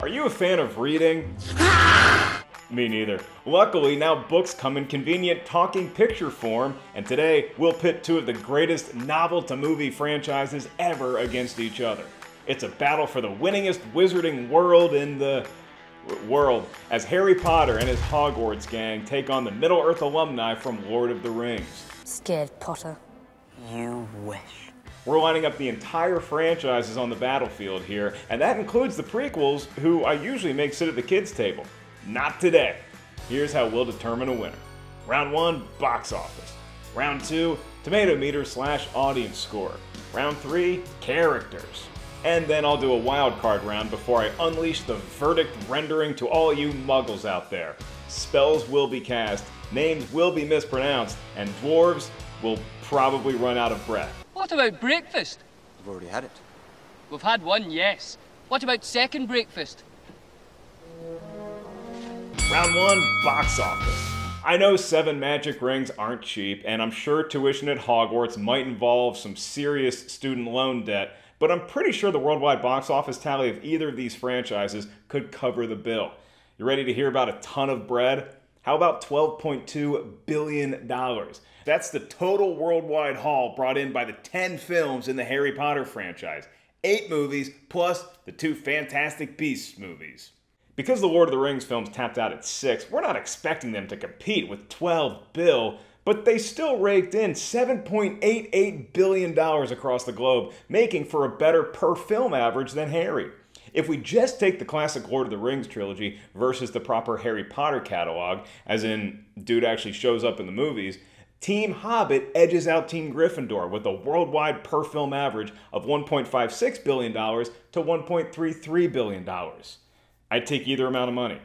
Are you a fan of reading? Me neither. Luckily, now books come in convenient talking picture form, and today we'll pit two of the greatest novel to movie franchises ever against each other. It's a battle for the winningest wizarding world in the world as Harry Potter and his Hogwarts gang take on the Middle Earth alumni from Lord of the Rings. Scared Potter. You wish. We're lining up the entire franchises on the battlefield here, and that includes the prequels, who I usually make sit at the kids' table. Not today. Here's how we'll determine a winner. Round 1, box office. Round 2, tomato meter slash audience score. Round 3, characters. And then I'll do a wild card round before I unleash the verdict rendering to all you muggles out there. Spells will be cast, names will be mispronounced, and dwarves will probably run out of breath. What about breakfast? You've already had it. We've had one, yes. What about second breakfast? Round one, box office. I know seven magic rings aren't cheap, and I'm sure tuition at Hogwarts might involve some serious student loan debt, but I'm pretty sure the worldwide box office tally of either of these franchises could cover the bill. You ready to hear about a ton of bread? How about $12.2 billion? That's the total worldwide haul brought in by the 10 films in the Harry Potter franchise. Eight movies, plus the two Fantastic Beasts movies. Because the Lord of the Rings films tapped out at 6, we're not expecting them to compete with 12 bill, but they still raked in $7.88 billion across the globe, making for a better per film average than Harry. If we just take the classic Lord of the Rings trilogy versus the proper Harry Potter catalog, as in dude actually shows up in the movies, Team Hobbit edges out Team Gryffindor with a worldwide per film average of $1.56 billion to $1.33 billion. I'd take either amount of money.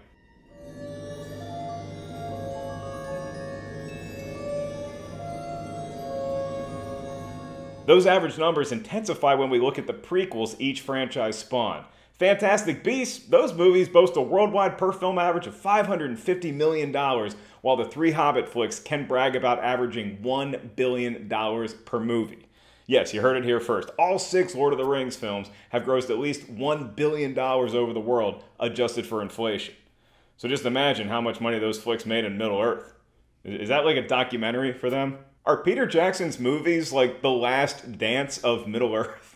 Those average numbers intensify when we look at the prequels each franchise spawned. Fantastic Beasts, those movies boast a worldwide per film average of $550 million, while the three Hobbit flicks can brag about averaging $1 billion per movie. Yes, you heard it here first. All six Lord of the Rings films have grossed at least $1 billion over the world, adjusted for inflation. So just imagine how much money those flicks made in Middle Earth. Is that like a documentary for them? Are Peter Jackson's movies like the last dance of Middle Earth?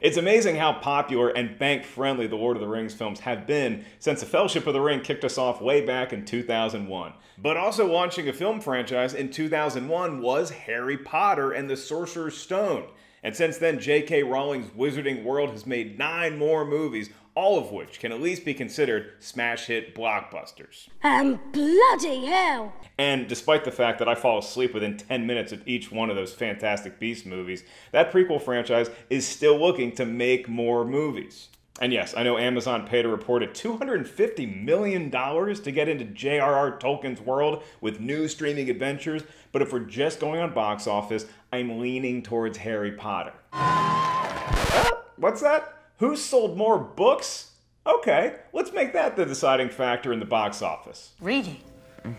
It's amazing how popular and bank friendly the Lord of the Rings films have been since the Fellowship of the Ring kicked us off way back in 2001. But also launching a film franchise in 2001 was Harry Potter and the Sorcerer's Stone. And since then, J.K. Rowling's Wizarding World has made nine more movies, all of which can at least be considered smash hit blockbusters. And bloody hell! And despite the fact that I fall asleep within 10 minutes of each one of those Fantastic Beasts movies, that prequel franchise is still looking to make more movies. And yes, I know Amazon paid a reported $250 million to get into J.R.R. Tolkien's world with new streaming adventures, but if we're just going on box office, I'm leaning towards Harry Potter. Uh, what's that? Who sold more books? Okay, let's make that the deciding factor in the box office. Reading? I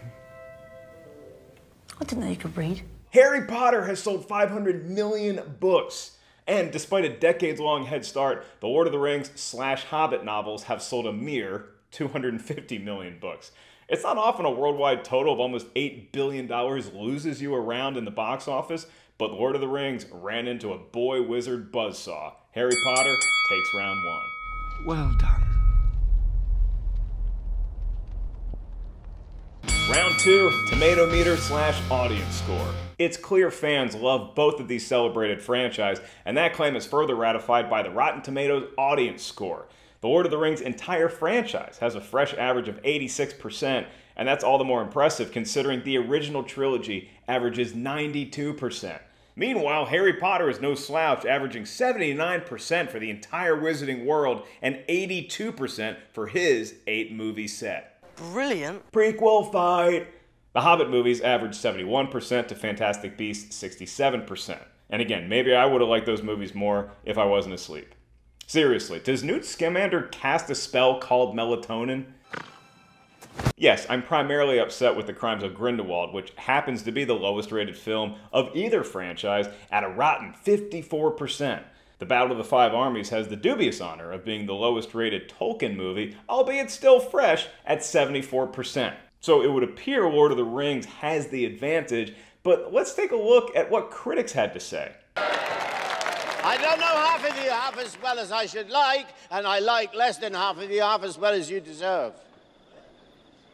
didn't know you could read. Harry Potter has sold 500 million books. And despite a decades long head start, the Lord of the Rings slash Hobbit novels have sold a mere 250 million books. It's not often a worldwide total of almost $8 billion loses you around in the box office, but Lord of the Rings ran into a boy wizard buzzsaw. Harry Potter takes round one. Well done. Round two, tomato meter slash audience score. It's clear fans love both of these celebrated franchises, and that claim is further ratified by the Rotten Tomatoes audience score. The Lord of the Rings entire franchise has a fresh average of 86%, and that's all the more impressive considering the original trilogy averages 92%. Meanwhile, Harry Potter is no slouch, averaging 79% for the entire Wizarding world and 82% for his eight movie set. Brilliant. Prequel fight! The Hobbit movies averaged 71% to Fantastic Beasts 67%. And again, maybe I would have liked those movies more if I wasn't asleep. Seriously, does Newt Scamander cast a spell called melatonin? Yes, I'm primarily upset with The Crimes of Grindelwald, which happens to be the lowest rated film of either franchise at a rotten 54%. The Battle of the Five Armies has the dubious honor of being the lowest rated Tolkien movie, albeit still fresh, at 74%. So it would appear Lord of the Rings has the advantage, but let's take a look at what critics had to say. I don't know half of you half as well as I should like, and I like less than half of you half as well as you deserve.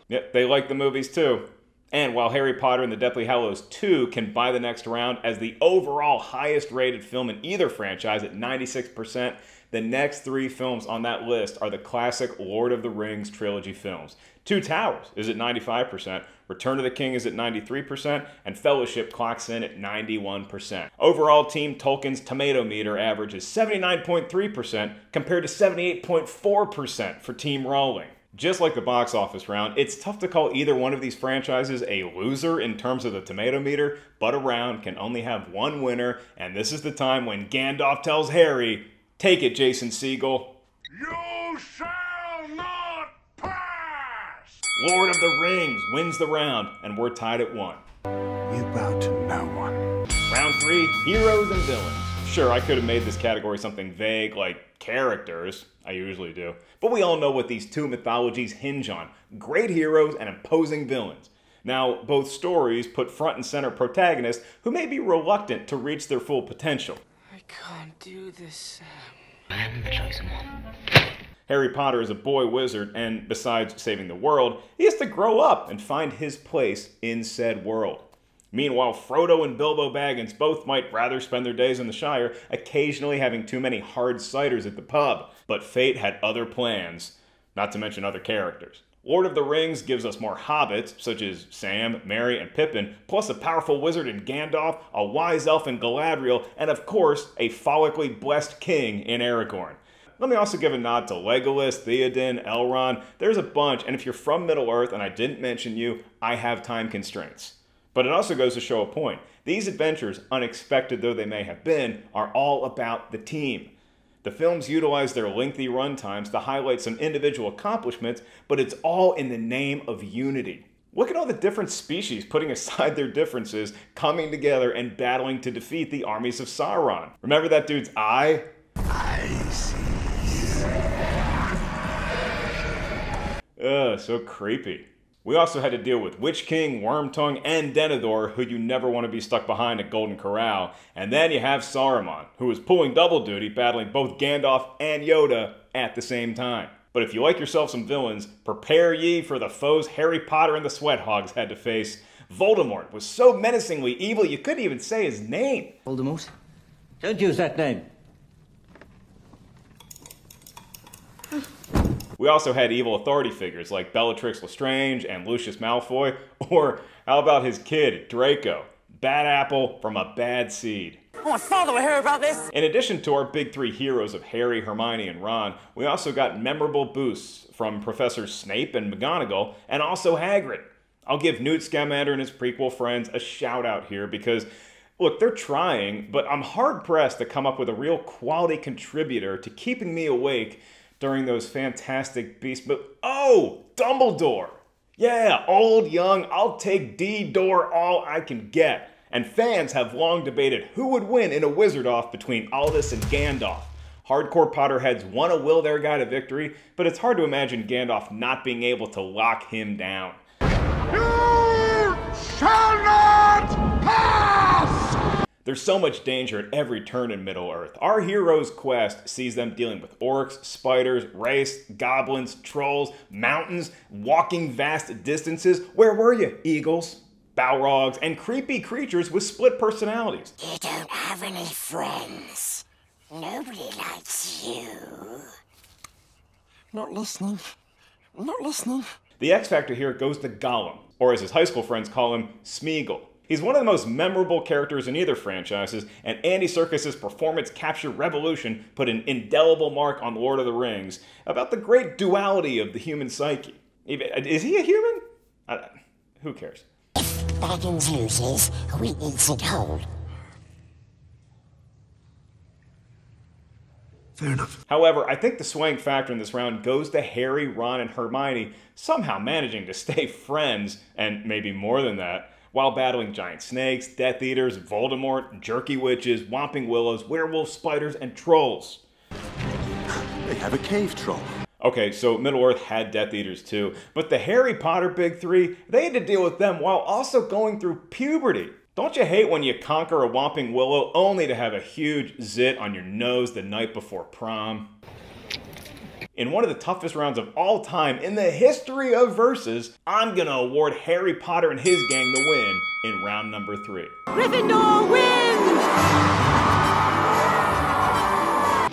Yep, they like the movies too. And while Harry Potter and the Deathly Hallows 2 can buy the next round as the overall highest rated film in either franchise at 96%, the next three films on that list are the classic Lord of the Rings trilogy films. Two Towers is at 95%, Return of the King is at 93%, and Fellowship clocks in at 91%. Overall, Team Tolkien's tomato meter average is 79.3% compared to 78.4% for Team Rowling. Just like the box office round, it's tough to call either one of these franchises a loser in terms of the tomato meter, but a round can only have one winner, and this is the time when Gandalf tells Harry, Take it, Jason Segel. You shall not pass! Lord of the Rings wins the round, and we're tied at one. You bow to no one. Round three heroes and villains. Sure, I could have made this category something vague like characters, I usually do, but we all know what these two mythologies hinge on great heroes and imposing villains. Now, both stories put front and center protagonists who may be reluctant to reach their full potential. I can't do this, Sam. I am the chosen one. Harry Potter is a boy wizard, and besides saving the world, he has to grow up and find his place in said world. Meanwhile, Frodo and Bilbo Baggins both might rather spend their days in the Shire, occasionally having too many hard ciders at the pub. But fate had other plans, not to mention other characters. Lord of the Rings gives us more hobbits, such as Sam, Merry, and Pippin, plus a powerful wizard in Gandalf, a wise elf in Galadriel, and of course, a follically blessed king in Aragorn. Let me also give a nod to Legolas, Theoden, Elrond. There's a bunch, and if you're from Middle Earth and I didn't mention you, I have time constraints. But it also goes to show a point. These adventures, unexpected though they may have been, are all about the team. The films utilize their lengthy runtimes to highlight some individual accomplishments, but it's all in the name of unity. Look at all the different species putting aside their differences, coming together and battling to defeat the armies of Sauron. Remember that dude's eye? I see. Ugh, so creepy. We also had to deal with Witch King, Wormtongue, and Denethor, who you never want to be stuck behind at Golden Corral. And then you have Saruman, who is pulling double duty, battling both Gandalf and Yoda at the same time. But if you like yourself some villains, prepare ye for the foes Harry Potter and the Sweat Hogs had to face. Voldemort was so menacingly evil you couldn't even say his name. Voldemort? Don't use that name. We also had evil authority figures like Bellatrix Lestrange and Lucius Malfoy, or how about his kid, Draco? Bad apple from a bad seed. Oh, my father will hear about this. In addition to our big three heroes of Harry, Hermione, and Ron, we also got memorable boosts from Professor Snape and McGonagall, and also Hagrid. I'll give Newt Scamander and his prequel friends a shout out here because, look, they're trying, but I'm hard pressed to come up with a real quality contributor to keeping me awake during those fantastic beasts. But oh, Dumbledore! Yeah, old, young, I'll take D door all I can get. And fans have long debated who would win in a wizard off between Albus and Gandalf. Hardcore Potterheads want to will their guy to victory, but it's hard to imagine Gandalf not being able to lock him down. You shall not pass! There's so much danger at every turn in Middle Earth. Our hero's quest sees them dealing with orcs, spiders, wraiths, goblins, trolls, mountains, walking vast distances. Where were you, eagles? Balrogs, and creepy creatures with split personalities. You don't have any friends. Nobody likes you. Not listening. Not listening. The X Factor here goes to Gollum, or as his high school friends call him, Smeagol. He's one of the most memorable characters in either franchises, and Andy Serkis's performance capture revolution put an indelible mark on Lord of the Rings about the great duality of the human psyche. Is he a human? I, who cares? Baggins loses, we eats it whole. Fair enough. However, I think the swaying factor in this round goes to Harry, Ron, and Hermione somehow managing to stay friends, and maybe more than that, while battling giant snakes, Death Eaters, Voldemort, jerky witches, whomping willows, werewolves, spiders, and trolls. They have a cave troll. Okay, so Middle Earth had Death Eaters too, but the Harry Potter Big Three, they had to deal with them while also going through puberty. Don't you hate when you conquer a Whomping Willow only to have a huge zit on your nose the night before prom? In one of the toughest rounds of all time in the history of verses, I'm gonna award Harry Potter and his gang the win in round number three. Gryffindor wins!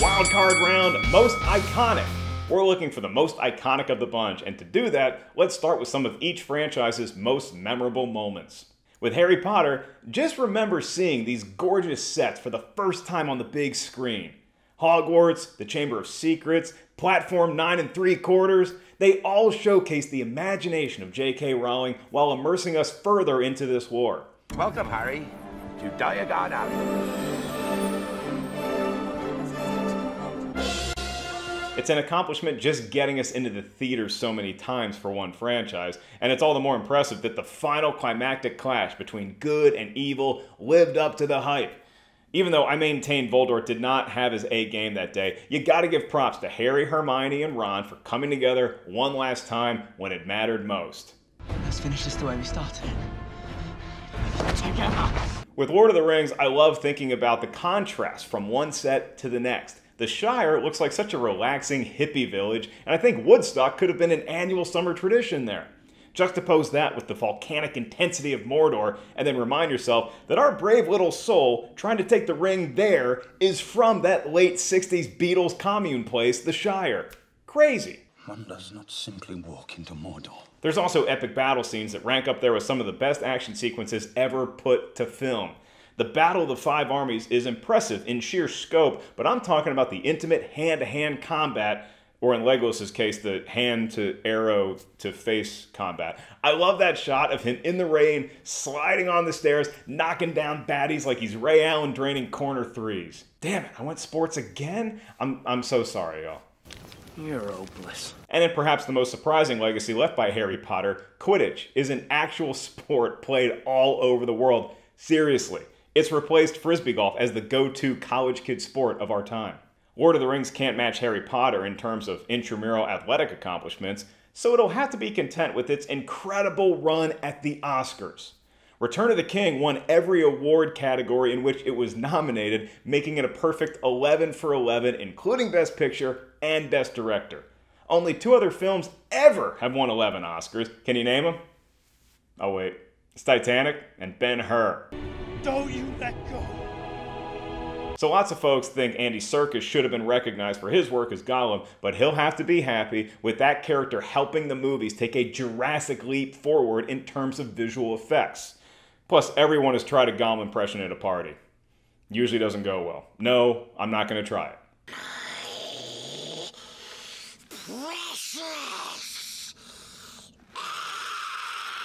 Wild card round, most iconic. We're looking for the most iconic of the bunch, and to do that, let's start with some of each franchise's most memorable moments. With Harry Potter, just remember seeing these gorgeous sets for the first time on the big screen. Hogwarts, the Chamber of Secrets, Platform 9 and 3 quarters, they all showcase the imagination of J.K. Rowling while immersing us further into this war. Welcome, Harry, to Diagon Alley. It's an accomplishment just getting us into the theater so many times for one franchise, and it's all the more impressive that the final climactic clash between good and evil lived up to the hype. Even though I maintain Voldemort did not have his A game that day, you gotta give props to Harry, Hermione, and Ron for coming together one last time when it mattered most. Let's finish this the way we started. With Lord of the Rings, I love thinking about the contrast from one set to the next. The Shire looks like such a relaxing hippie village, and I think Woodstock could have been an annual summer tradition there. Juxtapose that with the volcanic intensity of Mordor, and then remind yourself that our brave little soul trying to take the ring there is from that late 60s Beatles commune place, the Shire. Crazy. One does not simply walk into Mordor. There's also epic battle scenes that rank up there with some of the best action sequences ever put to film. The Battle of the Five Armies is impressive in sheer scope, but I'm talking about the intimate hand to hand combat, or in Legolas's case, the hand to arrow to face combat. I love that shot of him in the rain, sliding on the stairs, knocking down baddies like he's Ray Allen draining corner threes. Damn it, I went sports again? I'm, I'm so sorry, y'all. You're hopeless. And then perhaps the most surprising legacy left by Harry Potter, Quidditch, is an actual sport played all over the world. Seriously, it's replaced frisbee golf as the go to college kid sport of our time. Lord of the Rings can't match Harry Potter in terms of intramural athletic accomplishments, so it'll have to be content with its incredible run at the Oscars. Return of the King won every award category in which it was nominated, making it a perfect 11 for 11, including Best Picture and Best Director. Only two other films ever have won 11 Oscars. Can you name them? Oh, wait. It's Titanic and Ben Hur. Don't you let go. So lots of folks think Andy Serkis should have been recognized for his work as Gollum, but he'll have to be happy with that character helping the movies take a Jurassic leap forward in terms of visual effects. Plus, everyone has tried a Gollum impression at a party. Usually doesn't go well. No, I'm not going to try it.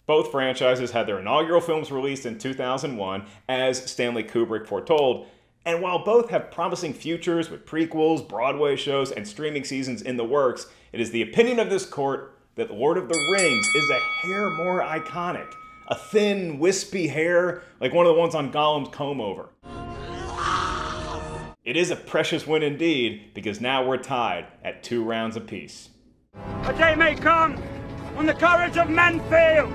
Both franchises had their inaugural films released in 2001, as Stanley Kubrick foretold, and while both have promising futures with prequels, Broadway shows, and streaming seasons in the works, it is the opinion of this court that Lord of the Rings is a hair more iconic. A thin, wispy hair, like one of the ones on Gollum's comb over. It is a precious win indeed, because now we're tied at two rounds apiece. A day may come when the courage of men fails,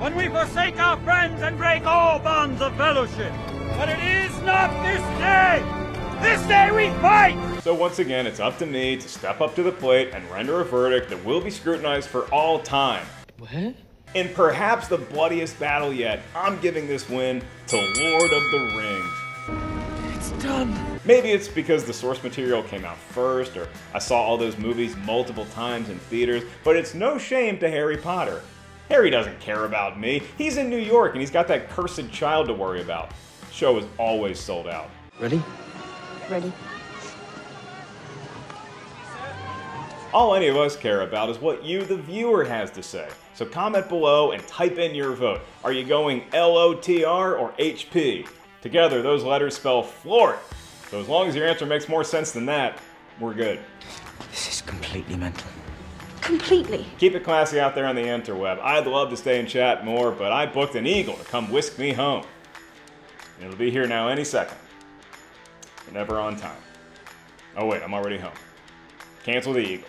when we forsake our friends and break all bonds of fellowship. But it is not this day! This day we fight! So once again, it's up to me to step up to the plate and render a verdict that will be scrutinized for all time. What? In perhaps the bloodiest battle yet, I'm giving this win to Lord of the Rings. It's done. Maybe it's because the source material came out first, or I saw all those movies multiple times in theaters, but it's no shame to Harry Potter. Harry doesn't care about me. He's in New York and he's got that cursed child to worry about. Show is always sold out. Ready? Ready. All any of us care about is what you, the viewer, has to say. So comment below and type in your vote. Are you going LOTR or HP? Together, those letters spell Flort. So as long as your answer makes more sense than that, we're good. This is completely mental. Completely. Keep it classy out there on the interweb. I'd love to stay and chat more, but I booked an eagle to come whisk me home. It'll be here now any second. Never on time. Oh wait, I'm already home. Cancel the eagle.